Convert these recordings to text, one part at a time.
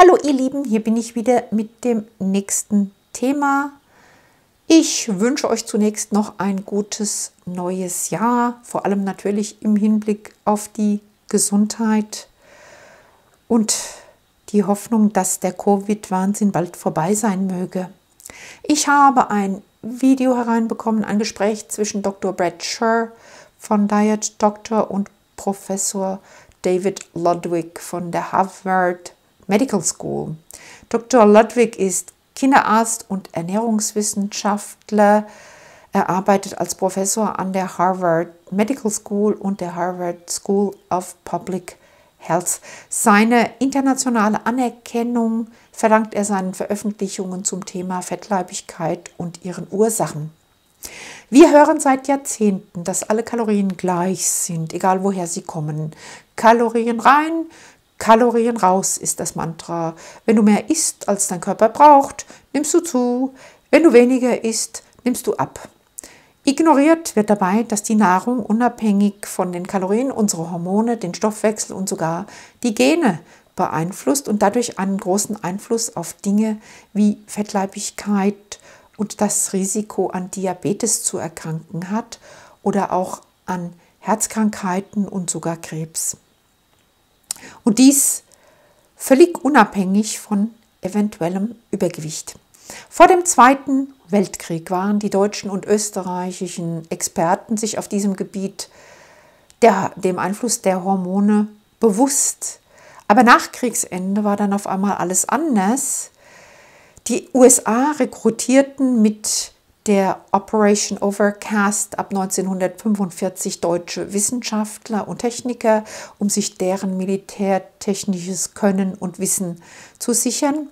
Hallo ihr Lieben, hier bin ich wieder mit dem nächsten Thema. Ich wünsche euch zunächst noch ein gutes neues Jahr, vor allem natürlich im Hinblick auf die Gesundheit und die Hoffnung, dass der Covid-Wahnsinn bald vorbei sein möge. Ich habe ein Video hereinbekommen, ein Gespräch zwischen Dr. Brad Scher von Diet Doctor und Professor David Ludwig von der Harvard Medical School. Dr. Ludwig ist Kinderarzt und Ernährungswissenschaftler. Er arbeitet als Professor an der Harvard Medical School und der Harvard School of Public Health. Seine internationale Anerkennung verdankt er seinen Veröffentlichungen zum Thema Fettleibigkeit und ihren Ursachen. Wir hören seit Jahrzehnten, dass alle Kalorien gleich sind, egal woher sie kommen. Kalorien rein, Kalorien raus ist das Mantra. Wenn du mehr isst, als dein Körper braucht, nimmst du zu. Wenn du weniger isst, nimmst du ab. Ignoriert wird dabei, dass die Nahrung unabhängig von den Kalorien unsere Hormone, den Stoffwechsel und sogar die Gene beeinflusst und dadurch einen großen Einfluss auf Dinge wie Fettleibigkeit und das Risiko an Diabetes zu erkranken hat oder auch an Herzkrankheiten und sogar Krebs. Und dies völlig unabhängig von eventuellem Übergewicht. Vor dem Zweiten Weltkrieg waren die deutschen und österreichischen Experten sich auf diesem Gebiet der, dem Einfluss der Hormone bewusst. Aber nach Kriegsende war dann auf einmal alles anders. Die USA rekrutierten mit der Operation Overcast ab 1945 deutsche Wissenschaftler und Techniker, um sich deren militärtechnisches Können und Wissen zu sichern.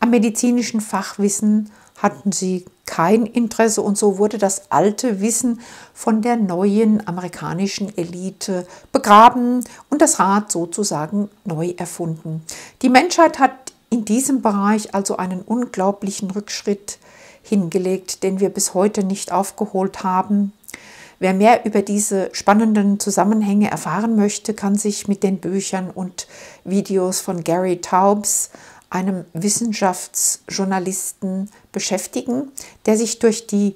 Am medizinischen Fachwissen hatten sie kein Interesse und so wurde das alte Wissen von der neuen amerikanischen Elite begraben und das Rad sozusagen neu erfunden. Die Menschheit hat in diesem Bereich also einen unglaublichen Rückschritt hingelegt, den wir bis heute nicht aufgeholt haben. Wer mehr über diese spannenden Zusammenhänge erfahren möchte, kann sich mit den Büchern und Videos von Gary Taubes, einem Wissenschaftsjournalisten, beschäftigen, der sich durch die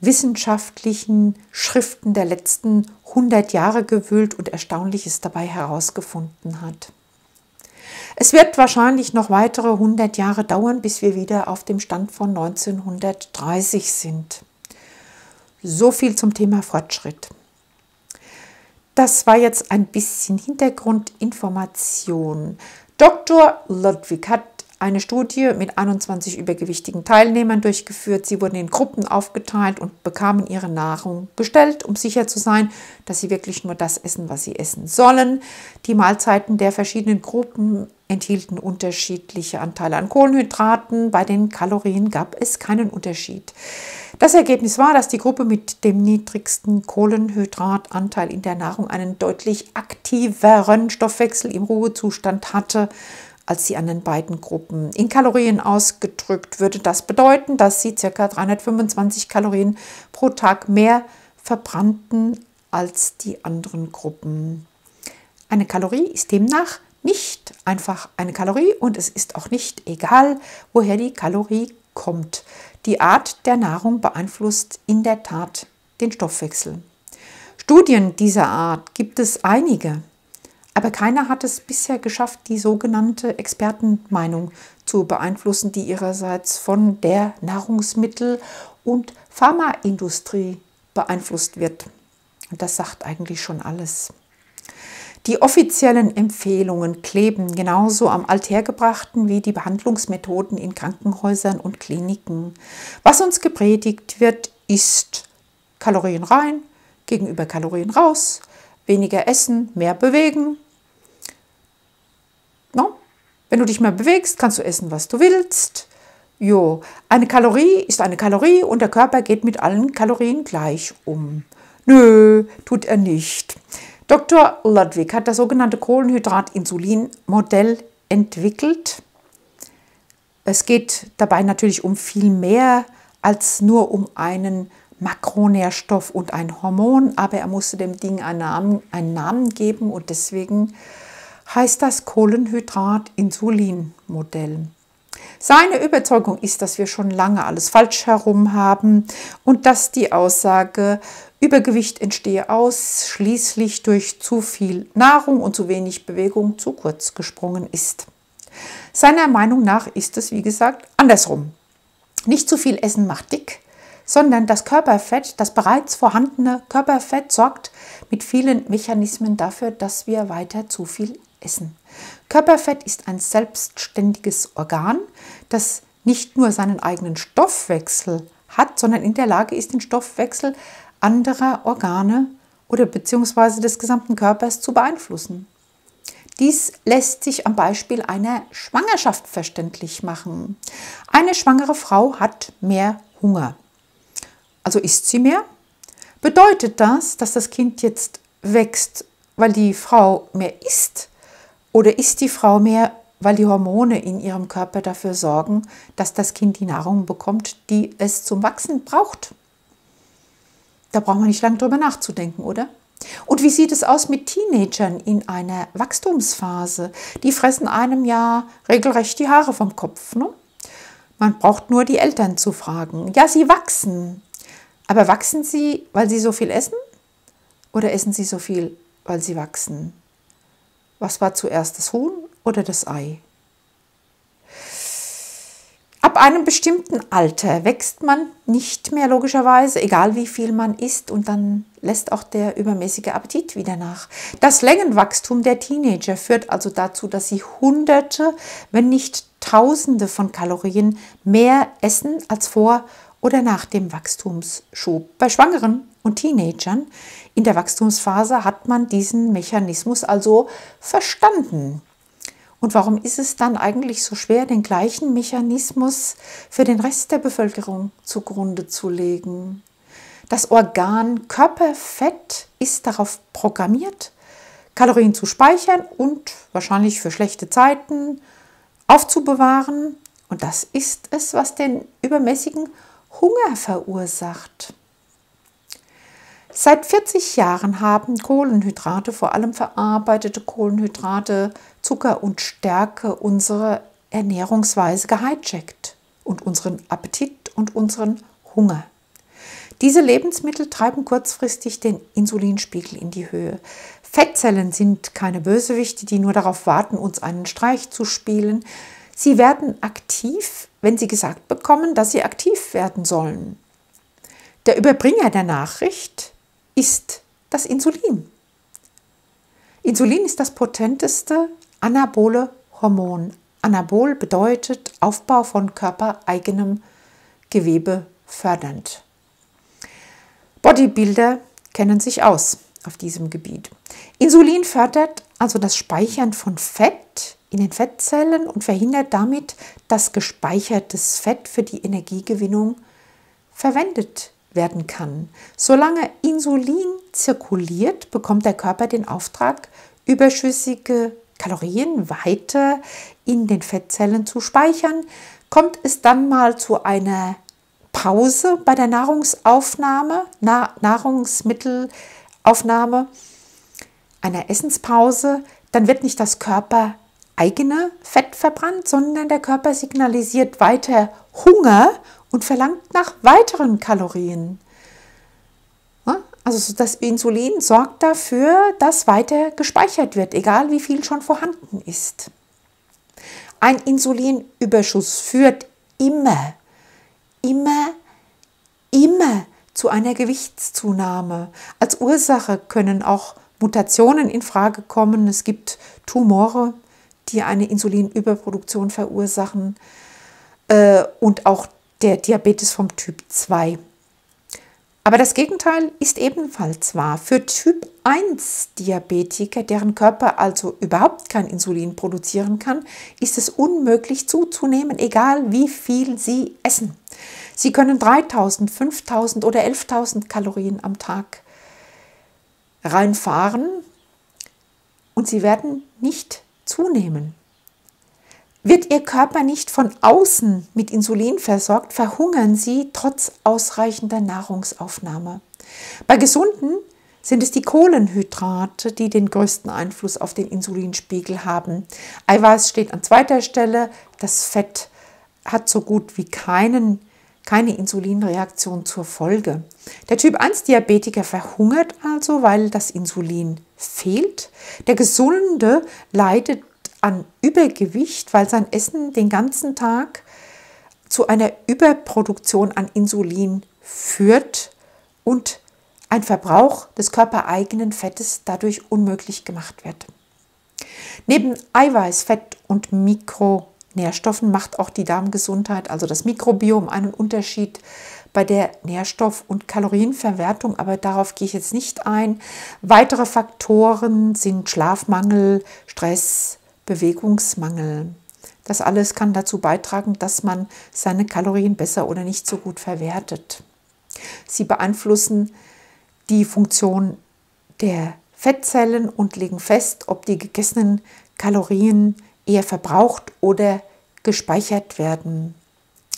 wissenschaftlichen Schriften der letzten 100 Jahre gewühlt und Erstaunliches dabei herausgefunden hat. Es wird wahrscheinlich noch weitere 100 Jahre dauern, bis wir wieder auf dem Stand von 1930 sind. So viel zum Thema Fortschritt. Das war jetzt ein bisschen Hintergrundinformation. Dr. Ludwig hat eine Studie mit 21 übergewichtigen Teilnehmern durchgeführt. Sie wurden in Gruppen aufgeteilt und bekamen ihre Nahrung gestellt, um sicher zu sein, dass sie wirklich nur das essen, was sie essen sollen. Die Mahlzeiten der verschiedenen Gruppen enthielten unterschiedliche Anteile an Kohlenhydraten. Bei den Kalorien gab es keinen Unterschied. Das Ergebnis war, dass die Gruppe mit dem niedrigsten Kohlenhydratanteil in der Nahrung einen deutlich aktiveren Stoffwechsel im Ruhezustand hatte als die anderen beiden Gruppen. In Kalorien ausgedrückt würde das bedeuten, dass sie ca. 325 Kalorien pro Tag mehr verbrannten als die anderen Gruppen. Eine Kalorie ist demnach nicht einfach eine Kalorie und es ist auch nicht egal, woher die Kalorie kommt. Die Art der Nahrung beeinflusst in der Tat den Stoffwechsel. Studien dieser Art gibt es einige. Aber keiner hat es bisher geschafft, die sogenannte Expertenmeinung zu beeinflussen, die ihrerseits von der Nahrungsmittel- und Pharmaindustrie beeinflusst wird. Und das sagt eigentlich schon alles. Die offiziellen Empfehlungen kleben genauso am Althergebrachten wie die Behandlungsmethoden in Krankenhäusern und Kliniken. Was uns gepredigt wird, ist Kalorien rein gegenüber Kalorien raus, weniger essen, mehr bewegen. No? Wenn du dich mehr bewegst, kannst du essen, was du willst. Jo, eine Kalorie ist eine Kalorie und der Körper geht mit allen Kalorien gleich um. Nö, tut er nicht. Dr. Ludwig hat das sogenannte Kohlenhydrat-Insulin-Modell entwickelt. Es geht dabei natürlich um viel mehr als nur um einen Makronährstoff und ein Hormon, aber er musste dem Ding einen Namen, einen Namen geben und deswegen heißt das Kohlenhydrat-Insulin-Modell. Seine Überzeugung ist, dass wir schon lange alles falsch herum haben und dass die Aussage, Übergewicht entstehe ausschließlich durch zu viel Nahrung und zu wenig Bewegung zu kurz gesprungen ist. Seiner Meinung nach ist es, wie gesagt, andersrum. Nicht zu viel Essen macht dick, sondern das Körperfett, das bereits vorhandene Körperfett sorgt mit vielen Mechanismen dafür, dass wir weiter zu viel essen. Körperfett ist ein selbstständiges Organ, das nicht nur seinen eigenen Stoffwechsel hat, sondern in der Lage ist, den Stoffwechsel anderer Organe oder beziehungsweise des gesamten Körpers zu beeinflussen. Dies lässt sich am Beispiel einer Schwangerschaft verständlich machen. Eine schwangere Frau hat mehr Hunger. Also isst sie mehr? Bedeutet das, dass das Kind jetzt wächst, weil die Frau mehr isst? Oder isst die Frau mehr, weil die Hormone in ihrem Körper dafür sorgen, dass das Kind die Nahrung bekommt, die es zum Wachsen braucht? Da braucht man nicht lange drüber nachzudenken, oder? Und wie sieht es aus mit Teenagern in einer Wachstumsphase? Die fressen einem ja regelrecht die Haare vom Kopf. Ne? Man braucht nur die Eltern zu fragen. Ja, sie wachsen. Aber wachsen sie, weil sie so viel essen? Oder essen sie so viel, weil sie wachsen? Was war zuerst das Huhn oder das Ei? Ab einem bestimmten Alter wächst man nicht mehr logischerweise, egal wie viel man isst, und dann lässt auch der übermäßige Appetit wieder nach. Das Längenwachstum der Teenager führt also dazu, dass sie Hunderte, wenn nicht Tausende von Kalorien mehr essen als vor oder nach dem Wachstumsschub. Bei Schwangeren und Teenagern in der Wachstumsphase hat man diesen Mechanismus also verstanden. Und warum ist es dann eigentlich so schwer, den gleichen Mechanismus für den Rest der Bevölkerung zugrunde zu legen? Das Organ Körperfett ist darauf programmiert, Kalorien zu speichern und wahrscheinlich für schlechte Zeiten aufzubewahren. Und das ist es, was den übermäßigen Hunger verursacht. Seit 40 Jahren haben Kohlenhydrate, vor allem verarbeitete Kohlenhydrate, Zucker und Stärke unsere Ernährungsweise gehijackt und unseren Appetit und unseren Hunger. Diese Lebensmittel treiben kurzfristig den Insulinspiegel in die Höhe. Fettzellen sind keine Bösewichte, die nur darauf warten, uns einen Streich zu spielen. Sie werden aktiv, wenn sie gesagt bekommen, dass sie aktiv werden sollen. Der Überbringer der Nachricht ist das Insulin. Insulin ist das potenteste anabole Hormon. Anabol bedeutet Aufbau von körpereigenem Gewebe fördernd. Bodybuilder kennen sich aus auf diesem Gebiet. Insulin fördert also das Speichern von Fett in den Fettzellen und verhindert damit, dass gespeichertes Fett für die Energiegewinnung verwendet werden kann. Solange Insulin zirkuliert, bekommt der Körper den Auftrag, überschüssige Kalorien weiter in den Fettzellen zu speichern. Kommt es dann mal zu einer Pause bei der Nahrungsaufnahme, Na Nahrungsmittelaufnahme, einer Essenspause, dann wird nicht das Körper eigene Fett verbrannt, sondern der Körper signalisiert weiter Hunger und verlangt nach weiteren Kalorien. Also das Insulin sorgt dafür, dass weiter gespeichert wird, egal wie viel schon vorhanden ist. Ein Insulinüberschuss führt immer, immer, immer zu einer Gewichtszunahme. Als Ursache können auch Mutationen in Frage kommen. Es gibt Tumore, die eine Insulinüberproduktion verursachen äh, und auch der Diabetes vom Typ 2. Aber das Gegenteil ist ebenfalls wahr. Für Typ 1 Diabetiker, deren Körper also überhaupt kein Insulin produzieren kann, ist es unmöglich zuzunehmen, egal wie viel sie essen. Sie können 3000, 5000 oder 11.000 Kalorien am Tag reinfahren und sie werden nicht zunehmen. Wird Ihr Körper nicht von außen mit Insulin versorgt, verhungern Sie trotz ausreichender Nahrungsaufnahme. Bei gesunden sind es die Kohlenhydrate, die den größten Einfluss auf den Insulinspiegel haben. Eiweiß steht an zweiter Stelle, das Fett hat so gut wie keinen, keine Insulinreaktion zur Folge. Der Typ 1 Diabetiker verhungert also, weil das Insulin fehlt. Der Gesunde leidet an Übergewicht, weil sein Essen den ganzen Tag zu einer Überproduktion an Insulin führt und ein Verbrauch des körpereigenen Fettes dadurch unmöglich gemacht wird. Neben Eiweiß, Fett und Mikronährstoffen macht auch die Darmgesundheit, also das Mikrobiom, einen Unterschied bei der Nährstoff- und Kalorienverwertung, aber darauf gehe ich jetzt nicht ein. Weitere Faktoren sind Schlafmangel, Stress, Bewegungsmangel. Das alles kann dazu beitragen, dass man seine Kalorien besser oder nicht so gut verwertet. Sie beeinflussen die Funktion der Fettzellen und legen fest, ob die gegessenen Kalorien eher verbraucht oder gespeichert werden.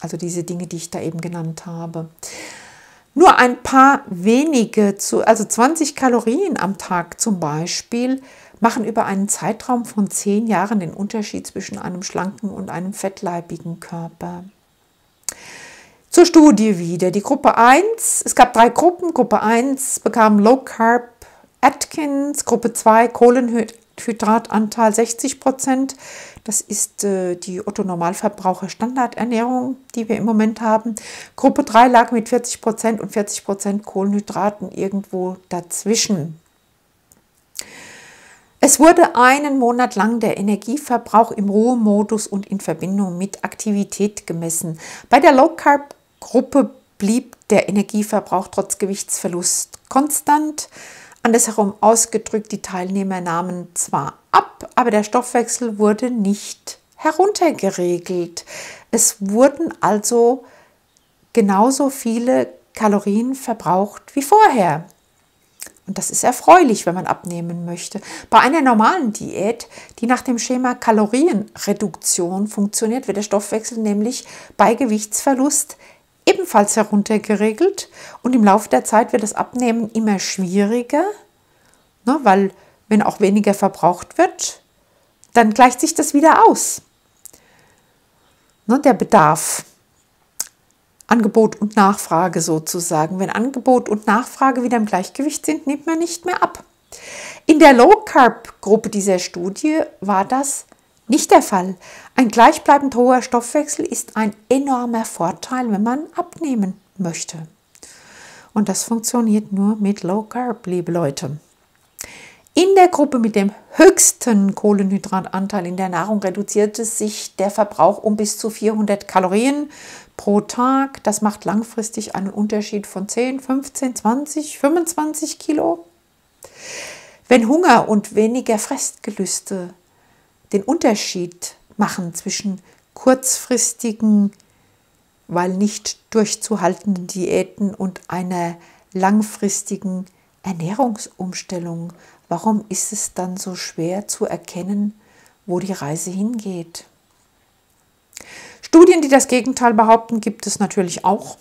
Also diese Dinge, die ich da eben genannt habe. Nur ein paar wenige, also 20 Kalorien am Tag zum Beispiel, machen über einen Zeitraum von zehn Jahren den Unterschied zwischen einem schlanken und einem fettleibigen Körper. Zur Studie wieder. Die Gruppe 1, es gab drei Gruppen. Gruppe 1 bekam Low Carb Atkins, Gruppe 2 Kohlenhydratanteil 60 Prozent. Das ist äh, die Otto-Normalverbraucher Standardernährung, die wir im Moment haben. Gruppe 3 lag mit 40 Prozent und 40 Prozent Kohlenhydraten irgendwo dazwischen. Es wurde einen Monat lang der Energieverbrauch im Ruhemodus und in Verbindung mit Aktivität gemessen. Bei der Low Carb Gruppe blieb der Energieverbrauch trotz Gewichtsverlust konstant. Andersherum ausgedrückt, die Teilnehmer nahmen zwar ab, aber der Stoffwechsel wurde nicht heruntergeregelt. Es wurden also genauso viele Kalorien verbraucht wie vorher. Und das ist erfreulich, wenn man abnehmen möchte. Bei einer normalen Diät, die nach dem Schema Kalorienreduktion funktioniert, wird der Stoffwechsel nämlich bei Gewichtsverlust ebenfalls heruntergeregelt und im Laufe der Zeit wird das Abnehmen immer schwieriger, ne, weil wenn auch weniger verbraucht wird, dann gleicht sich das wieder aus. Ne, der Bedarf Angebot und Nachfrage sozusagen. Wenn Angebot und Nachfrage wieder im Gleichgewicht sind, nimmt man nicht mehr ab. In der Low Carb Gruppe dieser Studie war das nicht der Fall. Ein gleichbleibend hoher Stoffwechsel ist ein enormer Vorteil, wenn man abnehmen möchte. Und das funktioniert nur mit Low Carb, liebe Leute. In der Gruppe mit dem höchsten Kohlenhydratanteil in der Nahrung reduzierte sich der Verbrauch um bis zu 400 Kalorien pro Tag. Das macht langfristig einen Unterschied von 10, 15, 20, 25 Kilo. Wenn Hunger und weniger Fressgelüste den Unterschied machen zwischen kurzfristigen, weil nicht durchzuhaltenden Diäten und einer langfristigen Ernährungsumstellung, Warum ist es dann so schwer zu erkennen, wo die Reise hingeht? Studien, die das Gegenteil behaupten, gibt es natürlich auch.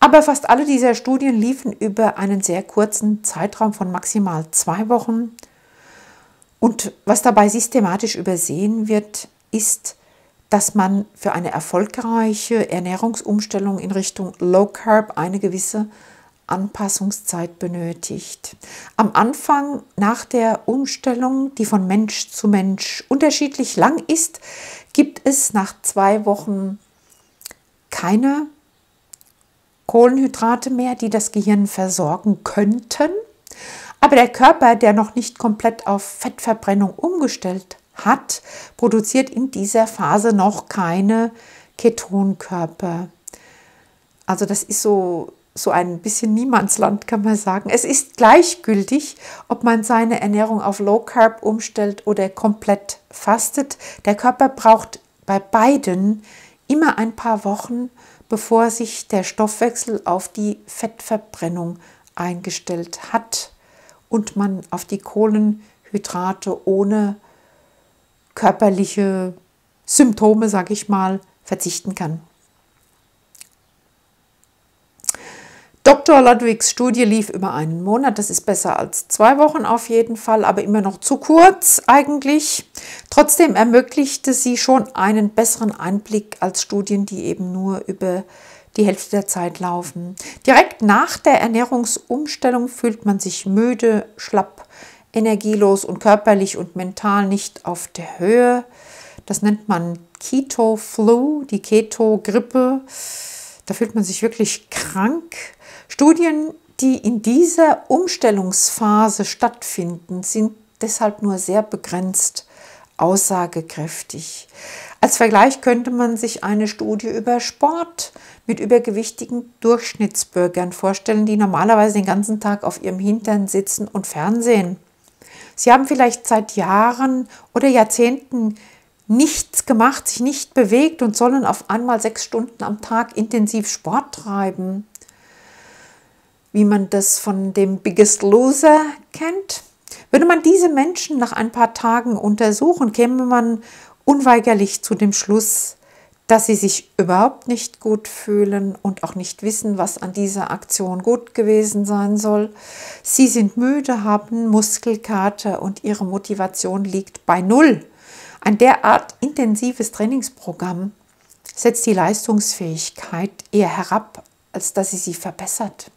Aber fast alle dieser Studien liefen über einen sehr kurzen Zeitraum von maximal zwei Wochen. Und was dabei systematisch übersehen wird, ist, dass man für eine erfolgreiche Ernährungsumstellung in Richtung Low Carb eine gewisse Anpassungszeit benötigt. Am Anfang nach der Umstellung, die von Mensch zu Mensch unterschiedlich lang ist, gibt es nach zwei Wochen keine Kohlenhydrate mehr, die das Gehirn versorgen könnten. Aber der Körper, der noch nicht komplett auf Fettverbrennung umgestellt hat, produziert in dieser Phase noch keine Ketonkörper. Also das ist so so ein bisschen Niemandsland, kann man sagen. Es ist gleichgültig, ob man seine Ernährung auf Low Carb umstellt oder komplett fastet. Der Körper braucht bei beiden immer ein paar Wochen, bevor sich der Stoffwechsel auf die Fettverbrennung eingestellt hat und man auf die Kohlenhydrate ohne körperliche Symptome, sage ich mal, verzichten kann. Dr. Ludwigs Studie lief über einen Monat. Das ist besser als zwei Wochen auf jeden Fall, aber immer noch zu kurz eigentlich. Trotzdem ermöglichte sie schon einen besseren Einblick als Studien, die eben nur über die Hälfte der Zeit laufen. Direkt nach der Ernährungsumstellung fühlt man sich müde, schlapp, energielos und körperlich und mental nicht auf der Höhe. Das nennt man Keto-Flu, die Keto-Grippe. Da fühlt man sich wirklich krank. Studien, die in dieser Umstellungsphase stattfinden, sind deshalb nur sehr begrenzt aussagekräftig. Als Vergleich könnte man sich eine Studie über Sport mit übergewichtigen Durchschnittsbürgern vorstellen, die normalerweise den ganzen Tag auf ihrem Hintern sitzen und Fernsehen. Sie haben vielleicht seit Jahren oder Jahrzehnten nichts gemacht, sich nicht bewegt und sollen auf einmal sechs Stunden am Tag intensiv Sport treiben, wie man das von dem Biggest Loser kennt. Würde man diese Menschen nach ein paar Tagen untersuchen, käme man unweigerlich zu dem Schluss, dass sie sich überhaupt nicht gut fühlen und auch nicht wissen, was an dieser Aktion gut gewesen sein soll. Sie sind müde, haben Muskelkater und ihre Motivation liegt bei Null. Ein derart intensives Trainingsprogramm setzt die Leistungsfähigkeit eher herab, als dass sie sie verbessert.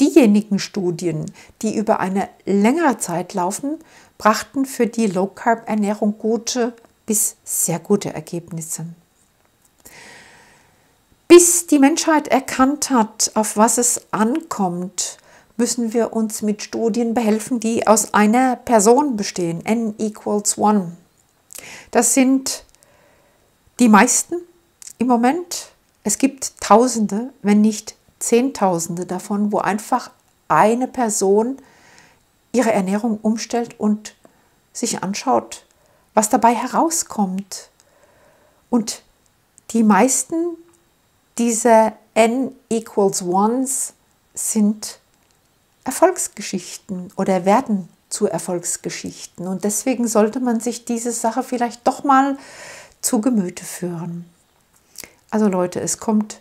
Diejenigen Studien, die über eine längere Zeit laufen, brachten für die Low-Carb-Ernährung gute bis sehr gute Ergebnisse. Bis die Menschheit erkannt hat, auf was es ankommt, müssen wir uns mit Studien behelfen, die aus einer Person bestehen, n equals one. Das sind die meisten im Moment. Es gibt Tausende, wenn nicht Zehntausende davon, wo einfach eine Person ihre Ernährung umstellt und sich anschaut, was dabei herauskommt. Und die meisten diese n equals ones sind Erfolgsgeschichten oder werden zu Erfolgsgeschichten. Und deswegen sollte man sich diese Sache vielleicht doch mal zu Gemüte führen. Also Leute, es kommt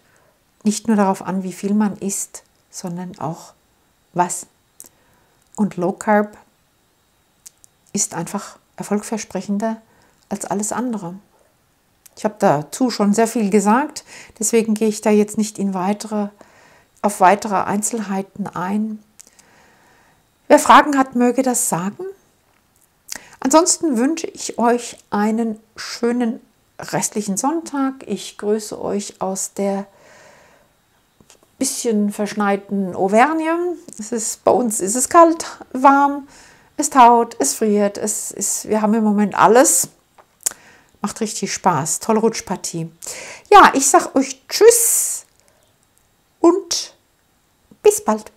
nicht nur darauf an, wie viel man isst, sondern auch was. Und Low Carb ist einfach erfolgversprechender als alles andere. Ich habe dazu schon sehr viel gesagt, deswegen gehe ich da jetzt nicht in weitere, auf weitere Einzelheiten ein. Wer Fragen hat, möge das sagen. Ansonsten wünsche ich euch einen schönen restlichen Sonntag. Ich grüße euch aus der bisschen verschneiten Auvergne. Es ist, bei uns ist es kalt, warm, es taut, es friert, es ist, wir haben im Moment alles. Macht richtig Spaß. Tolle Rutschpartie. Ja, ich sage euch Tschüss und bis bald.